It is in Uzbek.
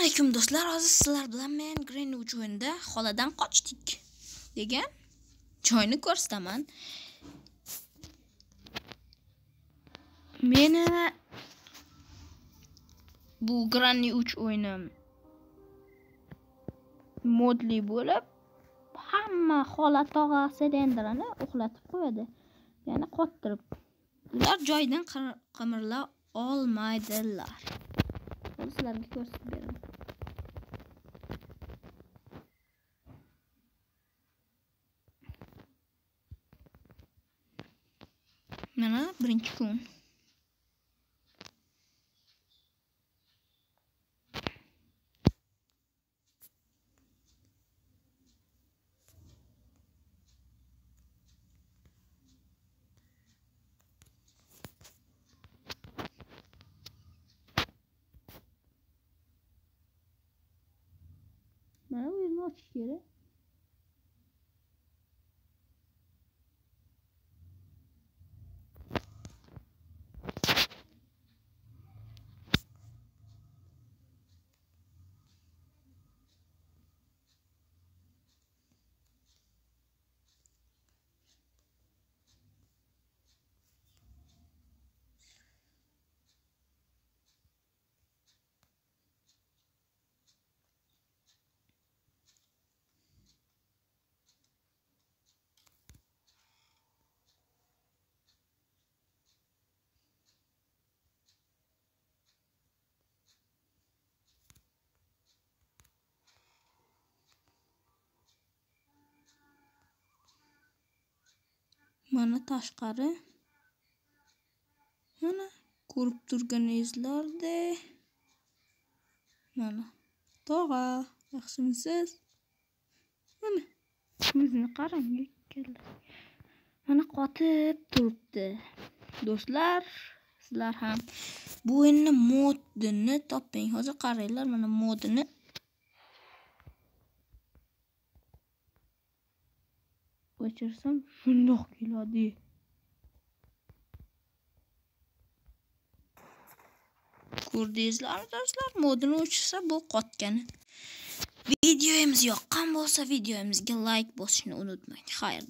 assalomu alaykum do'stlar hozir sizlar bilan men granny uch o'yinida xoladan qochdik degan joyni ko'rsataman. Meni bu granny uch o'yinim modli bo'lib hamma xola tog'a silinderini uxlatib qo'yadi. Ya'ni qottirib ular joyidan qimirla olmaydilar. Slime görsün benim. Mənə birinci gün. shit mana tashqari. Mana ko'rib turganingizdek mana tog'a yaxshimisiz? Mana. O'zini qarang mana qotib turibdi. Do'stlar sizlar ham bu o'yinni modini toping. Hozir qaranglar mana modini o'chirsam shundoq keladi. Ko'rdingizlarmi do'stlar modini o'chirsa bu qotgani videomiz yoqqan bo'lsa videomizga layk bosishni unutmang. Xayr.